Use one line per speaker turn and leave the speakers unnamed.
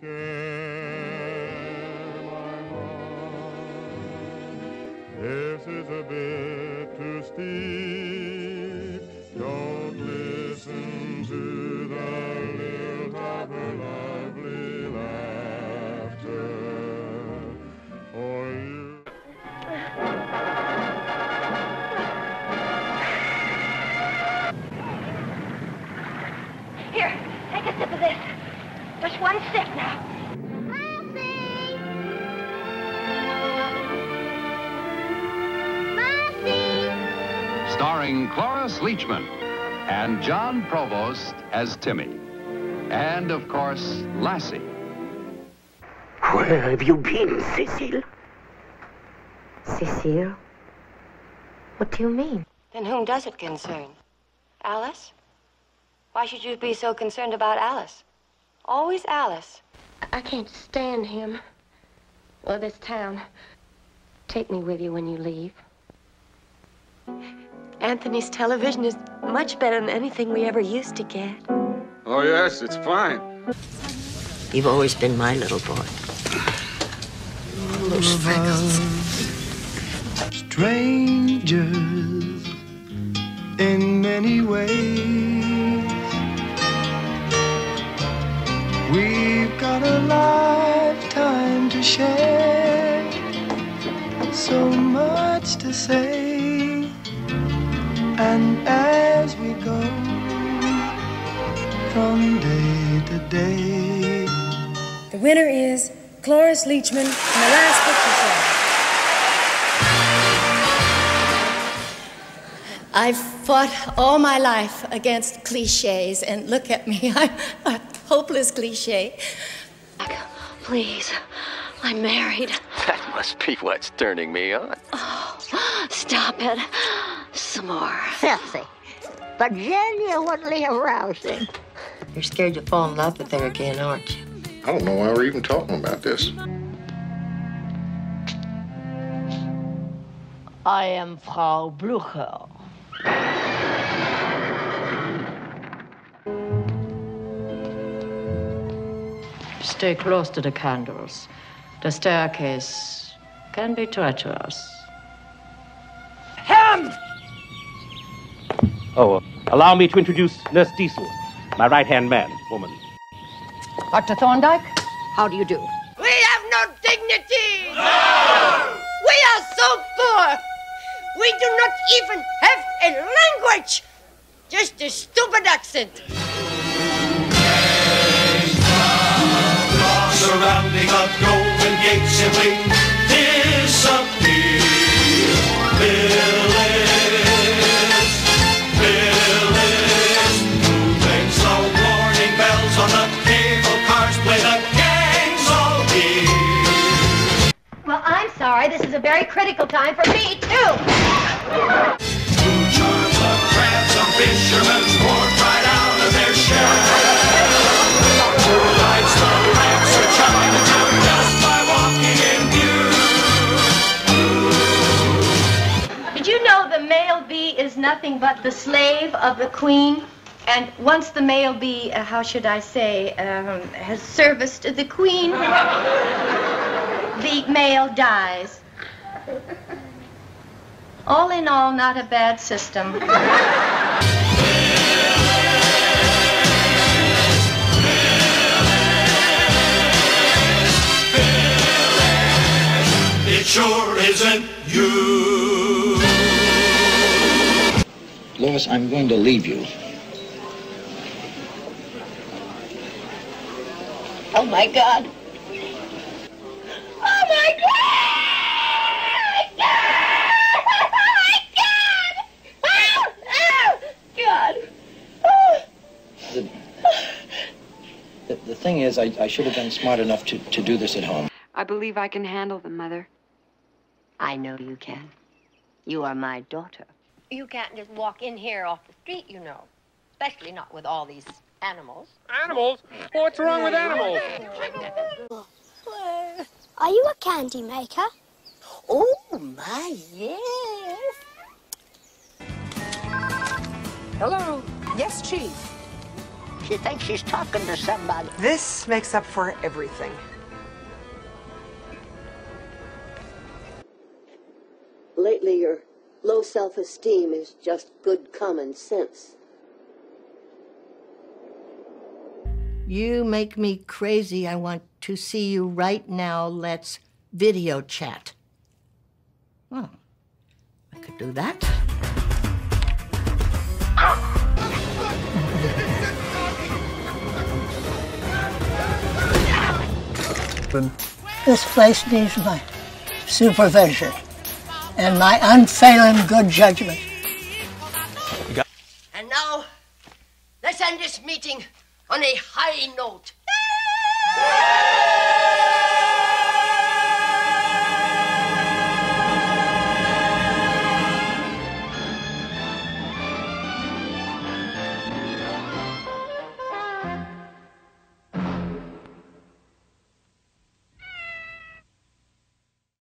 Care, my heart. This is a bit too steep.
Starring Cloris Leachman and John Provost as Timmy. And, of course, Lassie.
Where have you been, Cecile?
Cecile? What do you mean?
Then whom does it concern? Alice? Why should you be so concerned about Alice? Always Alice.
I can't stand him. Or this town. Take me with you when you leave.
Anthony's television is much better than anything we ever used to get.
Oh, yes, it's fine.
You've always been my little boy. Those freckles.
strangers in many ways. From day to day.
The winner is Cloris Leachman in the last picture show. I've fought all my life against cliches, and look at me. I'm a hopeless cliche.
Please, I'm married.
That must be what's turning me on.
Oh, stop it. Some more.
Filthy, but genuinely arousing. You're scared you'll fall in love with her again, aren't you?
I don't know why we're even talking about this.
I am Frau Blucher.
Stay close to the candles. The staircase can be treacherous.
Oh, uh, allow me to introduce Nurse Diesel, my right-hand man, woman.
Dr. Thorndyke, how do you do?
We have no dignity! No! We are so poor! We do not even have a language! Just a stupid accent.
Surrounding a golden gate simply the cable cars play the gangs all here.
Well, I'm sorry. This is a very critical time for me, too.
Of crabs, some fishermen poured right out of their shell. Who lights the lamps or charming just by walking in view.
Did you know the male bee is nothing but the slave of the queen? And once the male bee, uh, how should I say, um, has serviced the queen, the male dies. All in all, not a bad system.
It sure isn't you.
Lois, I'm going to leave you.
Oh my God. Oh my God! Oh my god!
The, the, the thing is, I, I should have been smart enough to, to do this at home.
I believe I can handle them, Mother.
I know you can. You are my daughter.
You can't just walk in here off the street, you know. Especially not with all these animals.
Animals? What's wrong with animals?
Are you a candy maker?
Oh, my, yes.
Hello. Yes, Chief.
She thinks she's talking to somebody.
This makes up for everything.
Lately, your low self esteem is just good common sense.
You make me crazy. I want to see you right now. Let's video chat. Well, I could do that.
This place needs my supervision and my unfailing good judgment.
And now, let's end this meeting on a high note.